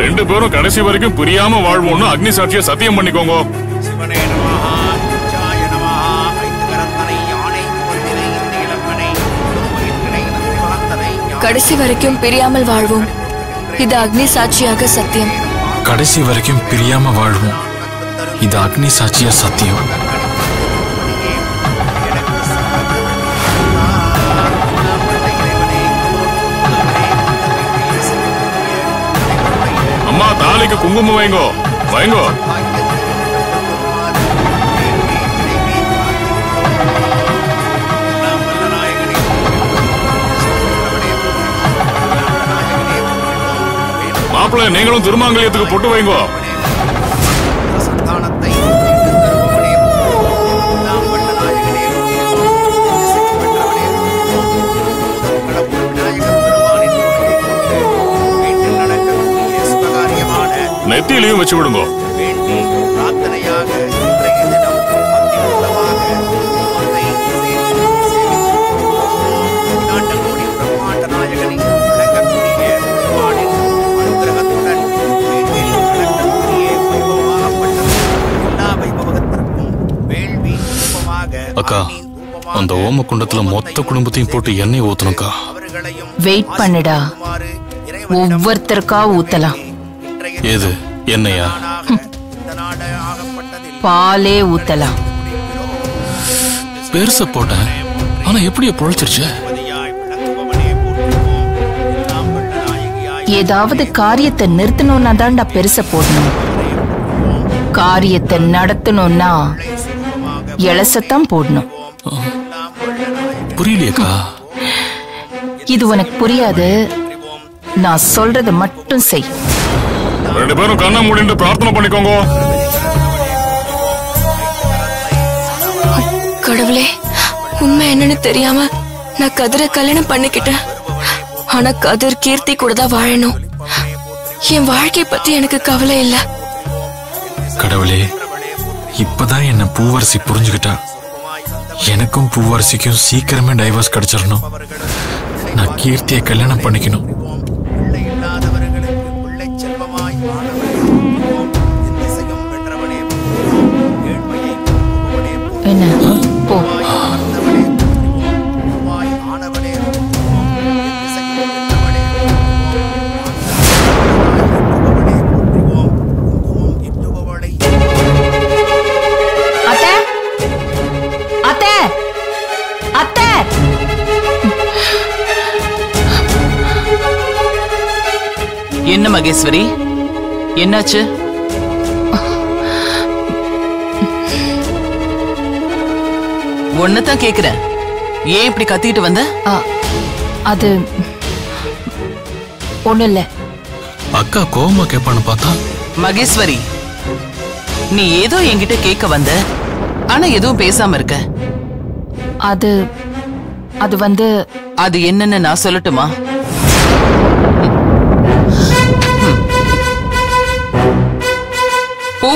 ரெண்டு பேரும் கடைசி வரைக்கும் பிரியாம வாழ்வோம்னு அக்னி சாட்சியை சத்தியம் பண்ணிக்கோங்க. கடைசி வரைக்கும் பிரியாமல் வாழ்வோம். இது அக்னி சாட்சியாக சத்தியம். கடைசி வரைக்கும் பிரியாம வாழ்வோம். இது அக்னி சாட்சியா சத்தியம். அம்மா குங்குமம் வாங்கோ வைங்கோ மாப்பிள்ளை நீங்களும் திருமாங்கல்யத்துக்கு பொட்டு வைங்கோ வைபவத்திற்கும் வேள்வி ரூபமாக அக்கா அந்த ஓம குண்டத்துல மொத்த குடும்பத்தையும் போட்டு எண்ணெய் ஊத்தணும்க்கா அவர்களையும் வெயிட் பண்ணுடா ஒவ்வொருத்தருக்கா ஊத்தலாம் ஏது என்னையா? பாலே ஊத்தலாம். பெருச போட்டேன் ஆனா எப்படியே பொழைச்சிருச்சு. ஏதாவது காரியத்தை நிறுத்தணும்னா தான்டா பெருச போடணும். காரியத்தை நடத்தணும்னா இளசத்தான் போடணும். புரியலையேக்கா? இது உனக்கு புரியாது. நான் சொல்றத மட்டும் செய். ரெண்டு பேரும் கண்ணை மூடிட்டு பிரார்த்தனை பண்ணிக்கோங்க. கடவுளே உண்மை என்னன்னு தெரியாம நான் கதிரை கல்யாணம் பண்ணிக்கிட்டேன். ஆனா கதிர் கீர்த்தி கூட தான் வாழணும். என் வாழ்க்கை பத்தி எனக்கு கவலை இல்ல. கடவுளே இப்பதான் என்ன பூவரசி புரிஞ்சுக்கிட்டா? எனக்கும் பூவரசிக்கும் சீக்கிரமே டைவர்ஸ் கிடைச்சிடணும். நான் கீர்த்தியை கல்யாணம் பண்ணிக்கணும். என்ன மகேஸ்வரி? என்னாச்சு? ஒன்னதான் கேக்குறேன். ஏன் இப்படி கத்திட்டு வந்த? அது ஒண்ணும் இல்ல. அக்கா கோவமா கேட்பான்னு பார்த்தா? மகேஸ்வரி நீ ஏதோ என்கிட்ட கேட்க வந்த ஆனா எதுவும் பேசாம இருக்க. அது அது வந்து அது என்னன்னு நான் சொல்லட்டுமா?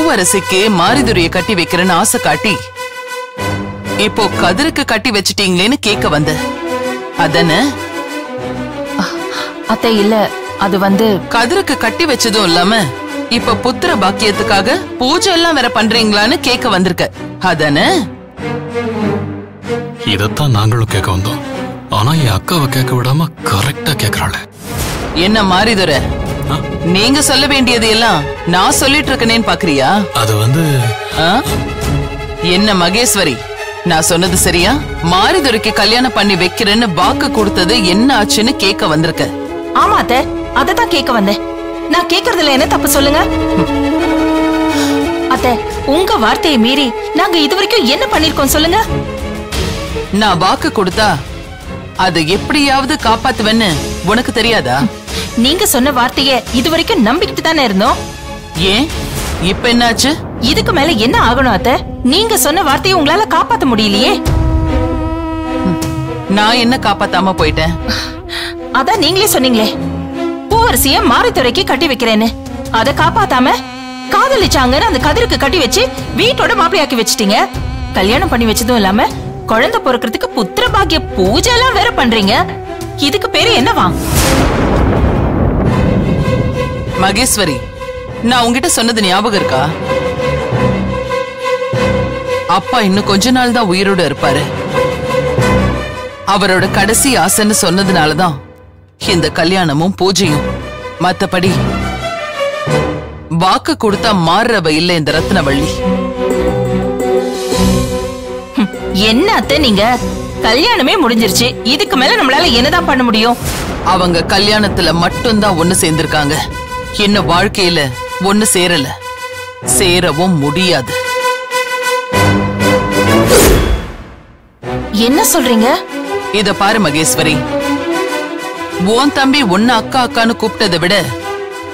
பூவரசிக்கு மாரிதுரைய கட்டி வைக்கிறேன்னு ஆசை காட்டி இப்போ கதிருக்கு கட்டி வச்சிட்டீங்களேன்னு கேட்க வந்த. அதன அத்தை இல்ல அது வந்து கதிருக்கு கட்டி வச்சதும் இல்லாம இப்ப புத்திர பாக்கியத்துக்காக பூஜை எல்லாம் வேற பண்றீங்களான்னு கேட்க வந்திருக்க. அதன இதைத்தான் நாங்களும் கேட்க வந்தோம். ஆனா என் அக்காவை கேட்க விடாம கரெக்டா கேக்குறாள். என்ன மாரிதுரை? நீங்க சொல்ல வேண்டியது எல்லாம் நான் சொல்லிட்டு இருக்கனேன்னு பாக்குறியா? அது வந்து ஆ? என்ன மகேஸ்வரி நான் சொன்னது சரியா? மாரிதுரைக்கு கல்யாணம் பண்ணி வைக்கிறேன்னு வாக்கு கொடுத்தது என்ன ஆச்சுன்னு கேட்க வந்திருக்க. ஆமா அத்தை அததான் கேட்க வந்தேன். நான் கேக்குறதுல என்ன தப்பு சொல்லுங்க? அத்தை உங்க வார்த்தையை மீறி நாங்க இதுவரைக்கும் என்ன பண்ணிருக்கோம் சொல்லுங்க? நான் வாக்கு கொடுத்தா அதை எப்படியாவது காப்பாத்துவேன்னு உனக்கு தெரியாதா? நீங்க சொன்ன வார்த்தைய இதுவரைக்கும் நம்பிக்கிட்டு தானே இருந்தோம். ஏன்? இப்ப என்னாச்சு? இதுக்கு மேல என்ன ஆகணும் அத்தை? நீங்க சொன்ன வார்த்தையை உங்களால காப்பாத்த முடியலையே. நான் என்ன காப்பாத்தாம போயிட்டேன்? அதான் நீங்களே சொன்னீங்களே. பூவரசிய மாரித்துறைக்கு கட்டி வைக்கிறேன்னு. அத காப்பாத்தாம காதலிச்சாங்கன்னு அந்த கதிருக்கு கட்டி வச்சு வீட்டோட மாப்பிளையாக்கி வச்சிட்டீங்க. கல்யாணம் பண்ணி வச்சதும் இல்லாம குழந்தை பிறக்கிறதுக்கு புத்திர பாக்கிய பூஜை எல்லாம் வேற பண்றீங்க. இதுக்கு பேரு என்னவா? மகேஸ்வரி நான் உங்ககிட்ட சொன்னது ஞாபகம் இருக்கா? அப்பா இன்னும் கொஞ்ச நாள் தான் உயிரோட இருப்பாரு. அவரோட கடைசி ஆசைன்னு சொன்னதுனாலதான் இந்த கல்யாணமும் பூஜையும் மத்தபடி வாக்கு கொடுத்தா மாறுறவ இல்ல இந்த ரத்னவள்ளி. என்ன அத்தை நீங்க? கல்யாணமே முடிஞ்சிருச்சு. இதுக்கு மேல நம்மளால என்னதான் பண்ண முடியும்? அவங்க கல்யாணத்துல மட்டும்தான் ஒண்ணு சேர்ந்திருக்காங்க. இன்னும் வாழ்க்கையில ஒண்ணு சேரல. சேரவும் முடியாது. என்ன சொல்றீங்க? இத பாரு மகேஸ்வரி. உன் தம்பி உன்ன அக்கா அக்கான்னு கூப்பிட்டதை விட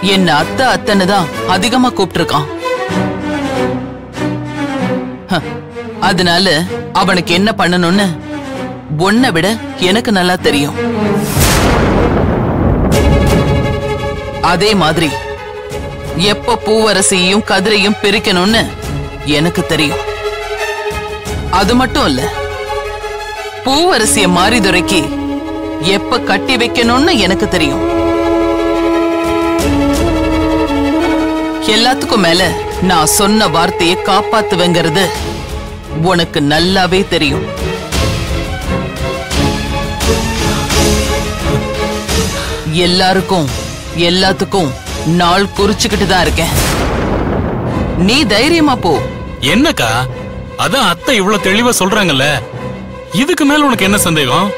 என்ன அத்தை அத்தனை தான் அதிகமா கூப்பிட்டிருக்கான். ஹ, அதனால அவனுக்கு என்ன பண்ணணும்னு உன்னை விட எனக்கு நல்லா தெரியும். அதே மாதிரி எப்ப பூவரசியையும் கதிரையும் பிரிக்கணும்னு எனக்கு தெரியும். அது மட்டும் இல்ல பூவரசிய மாரிதுரைக்கு எப்ப கட்டி வைக்கணும்னு எனக்கு தெரியும். எல்லாத்துக்கும் மேல நான் சொன்ன வார்த்தையை காப்பாத்துவேங்கிறது உனக்கு நல்லாவே தெரியும். எல்லாருக்கும் எல்லாத்துக்கும் நாள் குறிச்சுக்கிட்டு தான் இருக்கேன். நீ தைரியமா போ. என்னக்கா? அதான் அத்தை இவ்வளவு தெளிவா சொல்றாங்கல்ல. இதுக்கு மேல உனக்கு என்ன சந்தேகம்?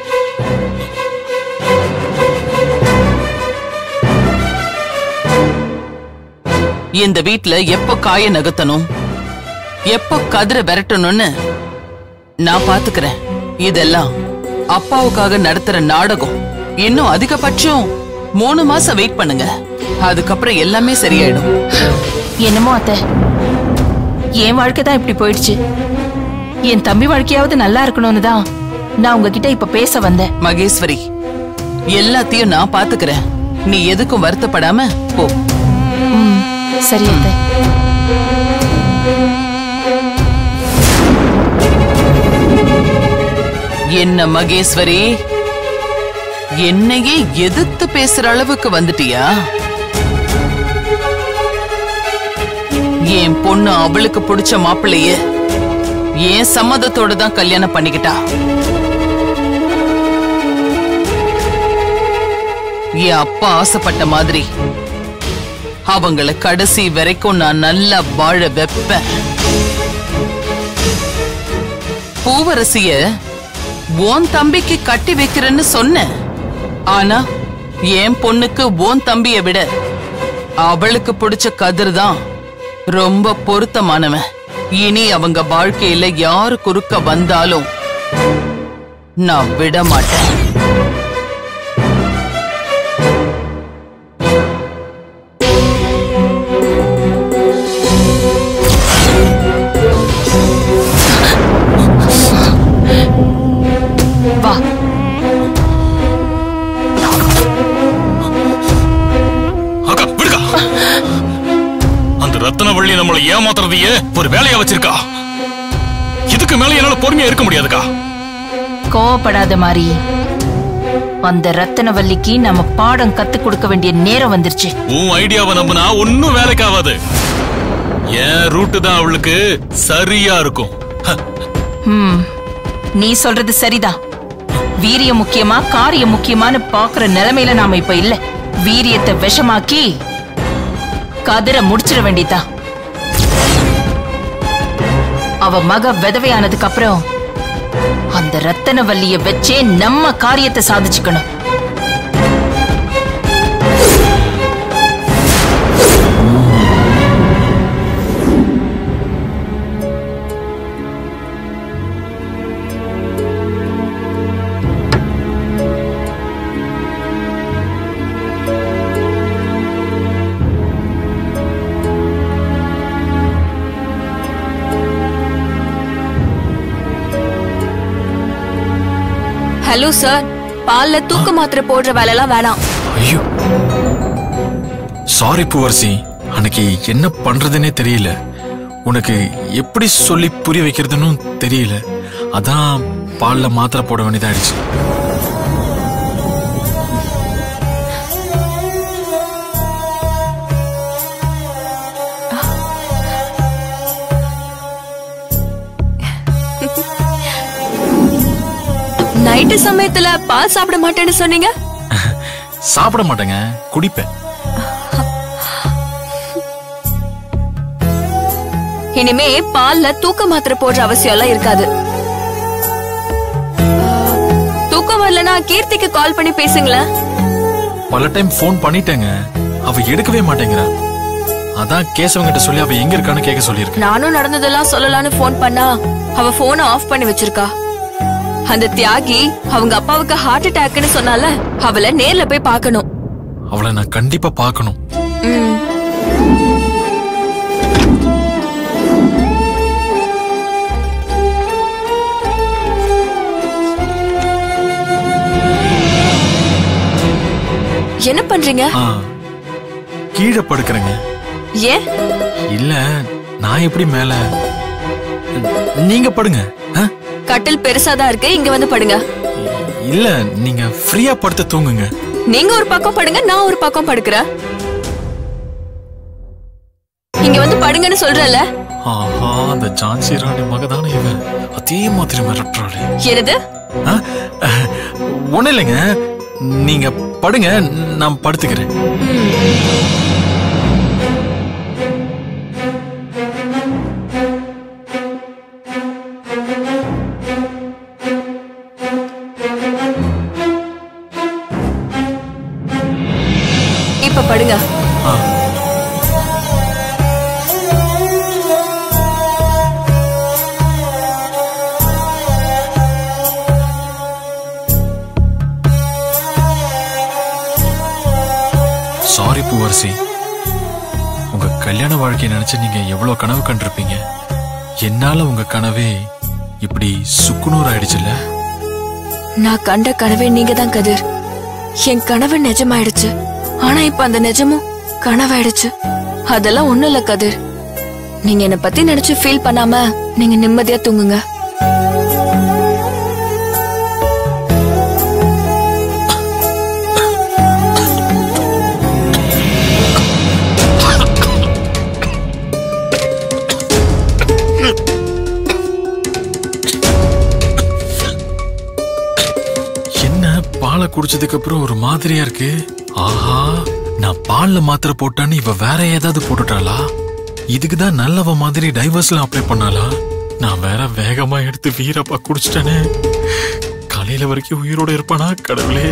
இந்த வீட்ல எப்ப காய நகர்த்தணும்? எப்ப கதிரை விரட்டணும்னு நான் பாத்துக்கிறேன். இதெல்லாம் அப்பாவுக்காக நடத்துற நாடகம். இன்னும் அதிகபட்சம் மூணு மாசம் வெயிட் பண்ணுங்க. அதுக்கப்புறம் எல்லாமே சரியாயிடும். என்னமோ அத்தை. என் வாழ்க்கை தான் இப்படி போயிடுச்சு. என் தம்பி வாழ்க்கையாவது நல்லா இருக்கணும்னு தான் நான் உங்ககிட்ட இப்ப பேச வந்தேன். மகேஸ்வரி எல்லாத்தையும் நான் பாத்துக்கிறேன். நீ எதுக்கும் வருத்தப்படாம போ. சரி அத்தை. என்ன மகேஸ்வரி? என்னையே எதிர்த்து பேசுற அளவுக்கு வந்துட்டியா? என் பொண்ணு அவளுக்கு பிடிச்ச மாப்பிள்ளைய என் சம்மதத்தோட தான் கல்யாணம் பண்ணிக்கிட்டா. என் அப்பா ஆசைப்பட்ட மாதிரி அவங்கள கடைசி வரைக்கும் நான் நல்லா வாழ வைப்பேன். பூவரசிய உன் தம்பிக்கு கட்டி வைக்கிறேன்னு சொன்னேன் ஆனா என் பொண்ணுக்கு உன் தம்பிய விட அவளுக்கு பிடிச்ச கதிர் தான் ரொம்ப பொருத்தமானவன். இனி அவங்க வாழ்க்கையில யாரு குறுக்க வந்தாலும் நான் விட மாட்டேன். இதுக்கு மேல என்னால பொறுமையா இருக்க முடியாதுக்கா. கோவப்படாத மாதிரி அந்த ரத்தனவல்லிக்கு நம்ம பாடம் கத்து கொடுக்க வேண்டிய நேரம் வந்துருச்சு. உன் ஐடியாவை நம்பினா ஒன்னும் வேலைக்கு ஆகாது என் ரூட்டு தான் அவளுக்கு சரியா இருக்கும். நீ சொல்றது சரிதான் வீரியம் முக்கியமா காரியம் முக்கியமான்னு பாக்குற நிலைமையில நாம இப்ப இல்ல. வீரியத்தை விஷமாக்கி கதிர முடிச்சிட வேண்டியதா அவ மக விதவையானதுக்கு அப்புறம் அந்த ரத்தனவல்லிய வச்சே நம்ம காரியத்தை சாதிச்சுக்கணும். Hello sir. பால்ல தூக்க மாத்திரை போடுற வேலைலாம் வேணாம். ஐயோ. சாரி பூவரசி. அன்னைக்கு என்ன பண்றதுன்னே தெரியல. உனக்கு எப்படி சொல்லி புரிய வைக்கிறதுன்னு தெரியல. அதான் பால்ல மாத்திரை போட வேண்டியதாயிடுச்சு. நைட்டு சமயத்துல பால் சாப்பிட மாட்டேன்னு சொன்னீங்க? சாப்பிட மாட்டேங்க குடிப்பேன். இனிமே பால்ல தூக்க மாத்திரை போடுற அவசியம் எல்லாம் இருக்காது. தூக்கம் வரலனா கீர்த்திக்கு கால் பண்ணி பேசுங்களேன் பல டைம் ஃபோன் பண்ணிட்டேங்க அவ எடுக்கவே மாட்டேங்கிறா. அதான் கேசவங்கிட்ட சொல்லி அவ எங்க இருக்கான்னு கேட்க சொல்லியிருக்கேன் நானும் நடந்ததெல்லாம் சொல்லலாம்னு ஃபோன் பண்ணா அவ போனை ஆஃப் பண்ணி வச்சிருக்கா. அந்த தியாகி அவங்க அப்பாவுக்கு ஹார்ட் அட்டாக்னு சொன்னால அவளை நேர்ல போய் பார்க்கணும். அவளை நான் கண்டிப்பா பார்க்கணும். என்ன பண்றீங்க? கீழே படுக்கிறேங்க. ஏன்? இல்ல நான் எப்படி மேல? நீங்க படுங்க. கட்டில் பெருசாதான் இருக்கு. இங்க வந்து படுங்க. இல்ல நீங்க ஃப்ரீயா படுத்து தூங்குங்க. நீங்க ஒரு பக்கம் படுங்க நான் ஒரு பக்கம் படுக்கிறேன். இங்க வந்து படுங்கன்னு சொல்றல ஆஹா அந்த ஜான்சி ராணி மகதான இவன். அதே மாதிரி மிரட்டுறாளே என்னது? ஆ? ஒண்ணும் இல்லைங்க. நீங்க படுங்க நான் படுத்துக்கிறேன். என்னால உங்க கனவே இப்படி சுக்குநூறு ஆயிடுச்சுல்ல? நான் கண்ட கனவே நீங்க தான் கதிர். என் கனவு நிஜமாயிடுச்சு. ஆனா இப்ப அந்த நிஜமும் கனவாயிடுச்சு. அதெல்லாம் ஒண்ணும் இல்ல கதிர். நீங்க என்ன பத்தி நினைச்சு ஃபீல் பண்ணாம நீங்க நிம்மதியா தூங்குங்க. குடிச்சதுக்கு அப்புறம் ஒரு மாதிரியா இருக்கு. ஆஹா நான் பால்ல மாத்திரை போட்டான்னு இவ வேற ஏதாவது போட்டுட்டாளா? இதுக்கு தான் நல்லவ மாதிரி டைவர்ஸ்ல அப்ளை பண்ணாளா? நான் வேற வேகமா எடுத்து வீரப்பா குடிச்சிட்டேனே. காலையில வரைக்கும் உயிரோட இருப்பானா கடவுளே.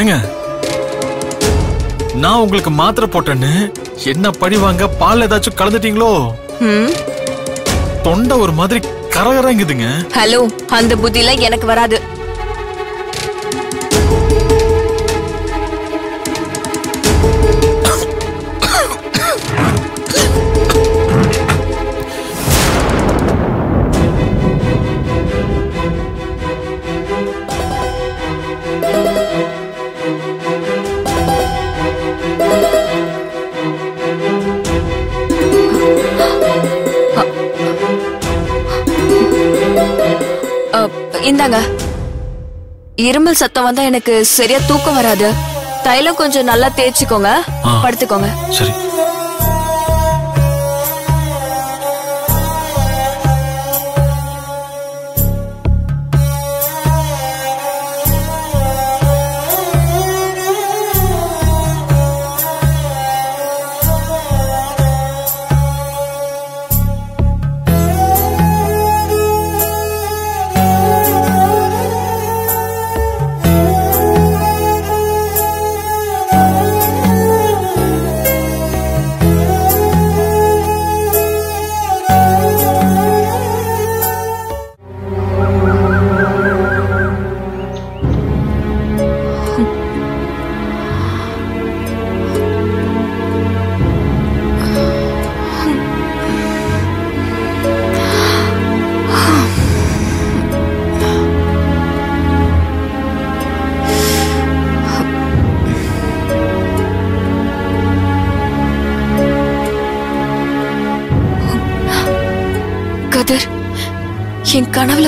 ஏங்க நான் உங்களுக்கு மாத்திரை போட்டேன்னு என்ன பழி வாங்க பால் ஏதாச்சும் கலந்துட்டீங்களோ? தொண்டை ஒரு மாதிரி கரகரங்குதுங்க. ஹலோ அந்த புத்தில எனக்கு வராது. இந்தாங்க இருமல் சத்தம் வந்தா எனக்கு சரியா தூக்கம் வராது. தைலம் கொஞ்சம் நல்லா தேய்ச்சிக்கோங்க. படுத்துக்கோங்க. சரி.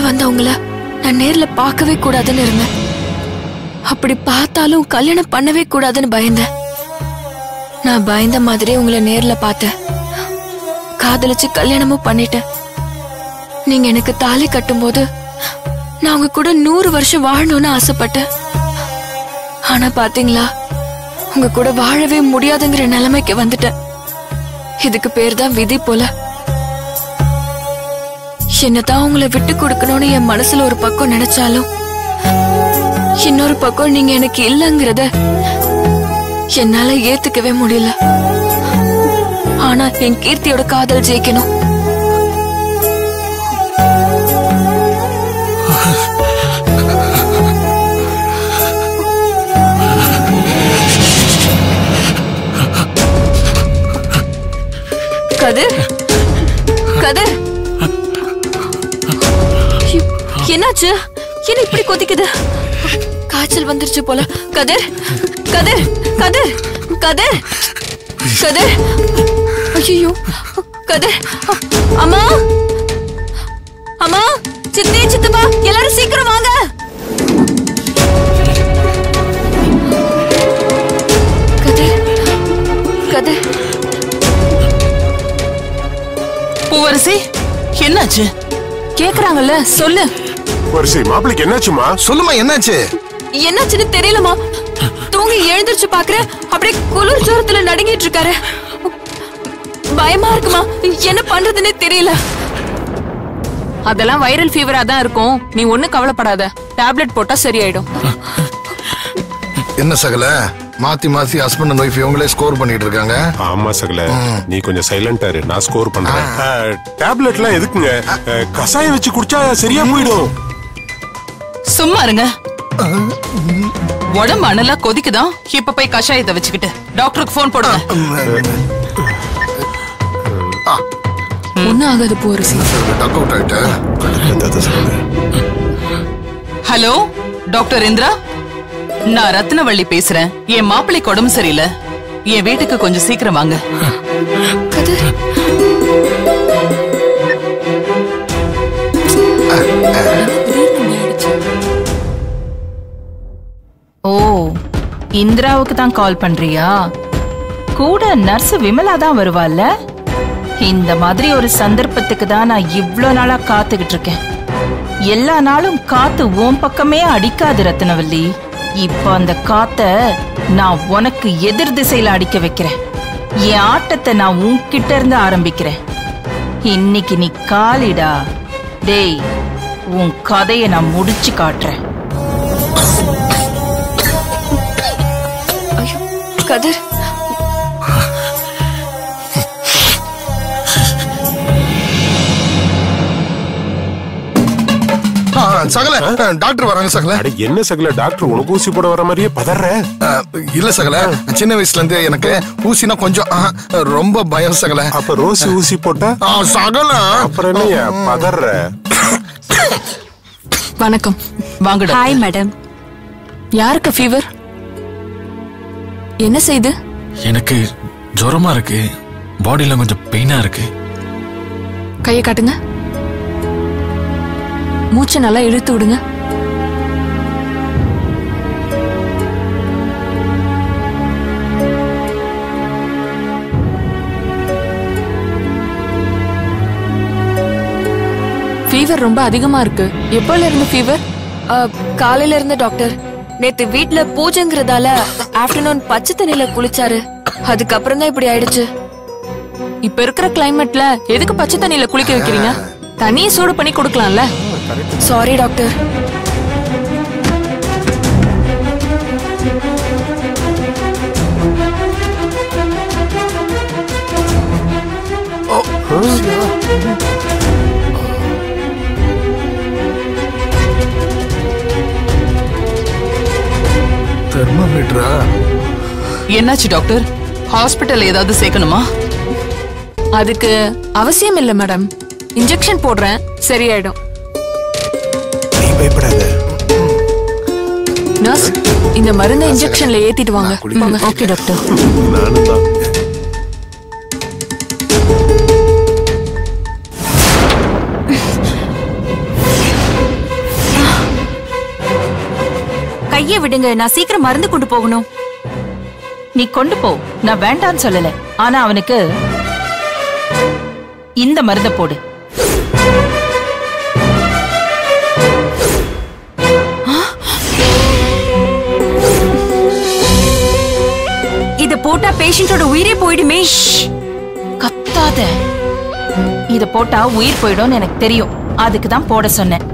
வந்தவங்கள நான் நேர்ல பார்க்கவே கூடாதுன்னு இருந்தேன். அப்படி பார்த்தாலும் கல்யாணம் பண்ணவே கூடாதுன்னு பயந்தேன். நான் பயந்த மாதிரி உங்களை நேர்ல பார்த்தேன். காதலிச்சு கல்யாணமும் பண்ணிட்டேன். நீங்க எனக்கு தாலி கட்டும்போது நான் உங்க கூட நூறு வருஷம் வாழணும்னு ஆசைப்பட்டேன். ஆனா பாத்தீங்களா? உங்க கூட வாழவே முடியாதுங்கிற நிலைமைக்கு வந்துட்டேன். இதுக்கு பேர் தான் விதி போல. என்னதான் உங்களை விட்டு கொடுக்கணும்னு என் மனசுல ஒரு பக்கம் நினைச்சாலும் இன்னொரு பக்கம் நீங்க எனக்கு இல்லைங்கிறத என்னால ஏத்துக்கவே முடியல. ஆனா என் கீர்த்தியோட காதல் ஜெயிக்கணும். கதிர் கதிர். என்னாச்சு? என்ன இப்படி கொதிக்குது? காய்ச்சல் வந்துருச்சு போல. கதிர் கதிர் கதிர் கதிர் கதிர். ஐயோ கதிர் அம்மா? அம்மா சித்தி சித்தப்பா எல்லாரும் சீக்கிரம் வாங்க. கதிர் கதிர். பூவரசி என்னாச்சு? கேக்குறாங்கல்ல சொல்லு. வரிசை மாப்பிளைக்கு என்னாச்சுமா? சொல்லுமா என்னாச்சு? என்னாச்சுன்னு தெரியலமா தூங்கி எழுந்திருச்சு பாக்குறேன் அப்படியே குளிர் ஜோரத்துல நடுங்கிட்டு இருக்காரு. பயமா இருக்குமா? என்ன பண்றதுன்னே தெரியல. அதெல்லாம் வைரல் ஃபீவரா தான் இருக்கும். நீ ஒண்ணு கவலைப்படாத. டேப்லெட் போட்டா சரியாயிடும். என்ன சகல? மாத்தி மாத்தி ஹஸ்பண்ட் அண்ட் ஒய்ஃப் இவங்களே ஸ்கோர் பண்ணிட்டு இருக்காங்க. ஆமா சகல. நீ கொஞ்சம் சைலண்டா இரு. நான் ஸ்கோர் பண்றேன். டேப்லெட்லாம் எதுக்குங்க? கசாயம் வச்சு குடிச்சா சரியா போயிடும். சும்மா இருங்க. உடம்பு அனலா கொதிக்குதான் இப்ப போய் கஷாயத்தை வச்சுக்கிட்டு. டாக்டருக்கு போன் போடுங்க. ஒன்னும் ஆகாது பூவரசி டக் அவுட் ஆயிட்ட ஹலோ டாக்டர் இந்திரா? நான் ரத்னவள்ளி பேசுறேன். என் மாப்பிள்ளைக்கு உடம்பு சரியில்லை. என் வீட்டுக்கு கொஞ்சம் சீக்கிரம் வாங்க. கதிர். இந்திராவுக்கு தான் கால் பண்றியா? கூட நர்ஸ் விமலா தான் வருவாள்ல? இந்த மாதிரி ஒரு சந்தர்ப்பத்துக்கு தான் நான் இவ்வளோ நாளா காத்துக்கிட்டு இருக்கேன். எல்லா நாளும் காத்து உன் பக்கமே அடிக்காது ரத்னவல்லி. இப்ப அந்த காத்த நான் உனக்கு எதிர் திசையில அடிக்க வைக்கிறேன். என் ஆட்டத்தை நான் உன்கிட்ட இருந்து ஆரம்பிக்கிறேன். இன்னைக்கு நீ காலிடா. டேய் உன் கதையை நான் முடிச்சு காட்டுறேன். கதிர் ஆ, சகல. டாக்டர் வராங்க சகல. அட என்ன சகல? டாக்டர் உனக்கு ஊசி போட வர மாதிரியே பதற. இல்ல சகல. சின்ன வயசுல இருந்து எனக்கு ஊசினா கொஞ்சம் ரொம்ப பயம் சகல. அப்ப ரோசி ஊசி போட்டா? ஆ, சகல. அப்புறம் என்னைய பதற. வணக்கம். வாங்க. ஹாய் மேடம் யாருக்கு ஃபீவர் என்ன செய்து? எனக்கு ஜுரமா இருக்கு. பாடியில கொஞ்சம் பெயினா இருக்கு. கையை காட்டுங்க. மூச்சை நல்லா இழுத்து விடுங்க. ஃபீவர் ரொம்ப அதிகமா இருக்கு. எப்போல இருந்து ஃபீவர் காலையில இருந்து டாக்டர் நேத்து வீட்ல பூஜைங்கிறதால ஆஃப்டர்நூன் பச்சை தண்ணியில குளிச்சாரு. அதுக்கப்புறம் தான் இப்படி ஆயிடுச்சு. இப்ப இருக்கிற கிளைமேட்ல எதுக்கு பச்சை தண்ணியில குளிக்க வைக்கிறீங்க? தண்ணியை சூடு பண்ணி கொடுக்கலாம்ல. சாரி டாக்டர் தெர்மோமீட்டரா? என்னாச்சு டாக்டர்? ஹாஸ்பிட்டல் ஏதாவது சேர்க்கணுமா? அதுக்கு அவசியம் இல்ல மேடம். இன்ஜெக்ஷன் போடுறேன் சரியாயிடும். நீ பயப்படாத. நர்ஸ் இந்த மருந்தை இன்ஜெக்ஷன்ல ஏத்திட்டு வாங்க. Okay doctor. விடுங்க. நான் சீக்கிரம் மருந்து கொண்டு போகணும். நீ கொண்டு போ. நான் வேண்டான்னு சொல்லல. ஆனா அவனுக்கு இந்த மருந்த போடு. இத போட்டா பேஷண்டோட உயிரே போயிடுமே. கத்தாத. இத போட்டா உயிர் போயிடும்னு எனக்கு தெரியும். அதுக்கு தான் போட சொன்னேன்.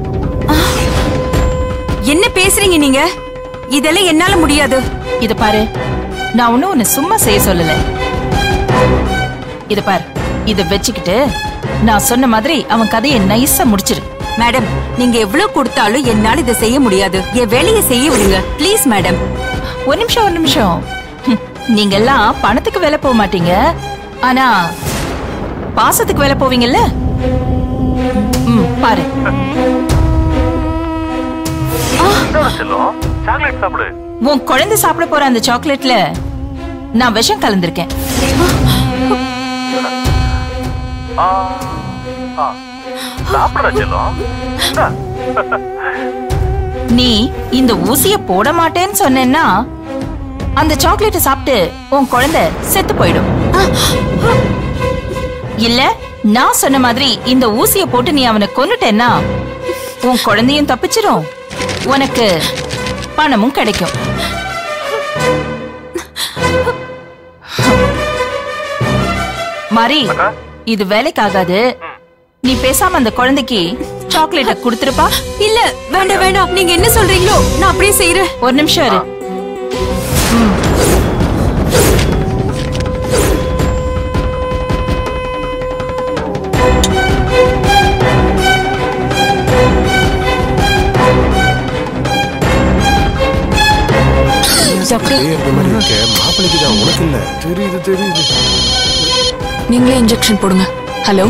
என்ன பேசுறீங்க நீங்க? இதெல்லாம் என்னால முடியாது. இத பாரு. நான் ஒன்னும் உன்னை சும்மா செய்ய சொல்லல. இத பாரு. இத வச்சுக்கிட்டு நான் சொன்ன மாதிரி அவன் கதையை நைஸா முடிச்சிரு. மேடம் நீங்க எவ்வளவு கொடுத்தாலும் என்னால இதை செய்ய முடியாது. என் வேலையை செய்ய விடுங்க. ப்ளீஸ் மேடம் ஒரு நிமிஷம் ஒரு நிமிஷம். நீங்க எல்லாம் பணத்துக்கு வேலை போக மாட்டீங்க. ஆனா பாசத்துக்கு வேலை போவீங்கல்ல? ம் பாரு உன் குழந்தை சாப்பிட போற அந்த சாக்லேட்ல நான் விஷம் கலந்திருக்கேன். நீ இந்த ஊசிய போட மாட்டேன்னு சொன்னேன்னா அந்த சாக்லேட்டை சாப்பிட்டு உன் குழந்தை செத்து போயிடும். இல்ல நான் சொன்ன மாதிரி இந்த ஊசிய போட்டு நீ அவனை கொன்னுட்டேன்னா உன் குழந்தையும் தப்பிச்சிரும். உனக்கு பணமும் கிடைக்கும். மாரி இது வேலைக்காகாது. நீ பேசாம அந்த குழந்தைக்கு சாக்லேட்டை கொடுத்துருப்பா? இல்ல வேண்டாம் வேண்டாம். நீங்க என்ன சொல்றீங்களோ நான் அப்படியே செய்யறேன் ஒரு நிமிஷம் இரு. மாப்பிளைக்கு தான் உனக்கு இல்ல தெரியுது தெரியுது. நீங்களே இன்ஜெக்ஷன் போடுங்க. ஹலோ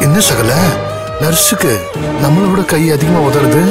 என்ன சகல? நர்ஸுக்கு நம்மளை விட கை அதிகமா உதறது.